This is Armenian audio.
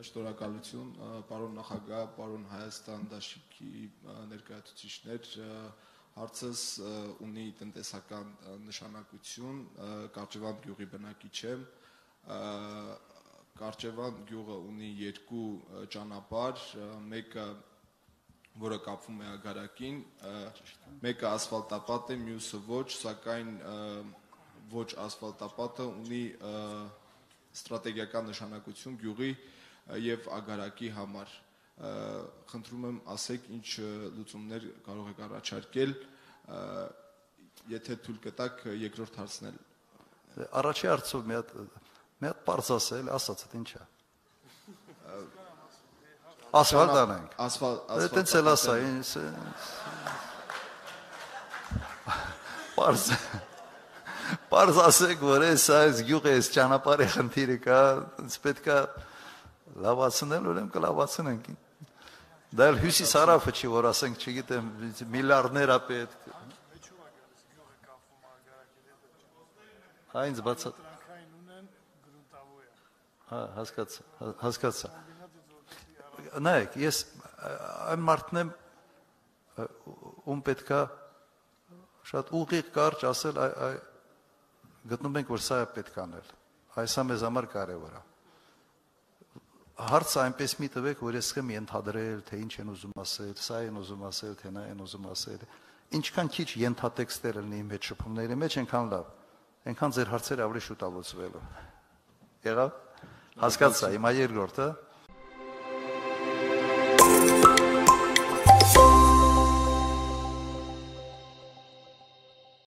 Շնորհակալություն, պարոն նախագահ, պարոն Հայաստան դաշինքի ներկայացուցիչներ, հարցս ունի տնտեսական նշանակություն, Կարճևան գյուղի բնակիչ եմ։ Կարճևան գյուղը ունի երկու ճանապարհ, մեկը որը կապվում է Ագարակին, մեկը ասֆալտապատ է, մյուսը ոչ, սակայն ոչ ասֆալտապատը ունի ստրատեգիական նշանակություն գյուղի եւ Ագարակի համար։ Խնդրում եմ ասեք ինչ լուծումներ կարող եք առաջարկել, եթե թույլ կտակ երկրորդ հարցնել։ Առաջի հարցով մի հատ մի հատ բարձ ասել, ասացդ ինչ է։ Ասֆալտ անենք։ Ասֆալտ Այդտենց էլ ասա, ինձ Պարզ Պարզ ասեք, որ այս այս գյուղը այս ճանապարհի խնդիրը կա, ինձ պետքա լավացնել, ուրեմն կլավացնենք։ Դա էլ հյուսիս հարավը չի, որ ասենք, չգիտեմ, միլիարդներ է պետք։ Հա ինձ բացա։ Հա, հասկացա, հասկացա։ Նայեք, ես այն մարդն եմ ում պետքա շատ ուղիղ կարճ ասել, այ գտնում ենք, որ սա է պետք անել։ Այսա մեզ համար կարևոր է։ Հարցը այնպես մի տվեք, որ ես կեմ ենթադրել, թե ինչ են ուզում ասել, սա են ուզում ասել, թե նա են ուզում ասել։ Ինչքան քիչ ենթատեքստեր լինի իմ հետ շփումների մեջ, այնքան լավ։ Այնքան ձեր հարցերը ավելի շուտ ալուծվելու։ Եղավ։ Հասկացա, հիմա երկրորդը։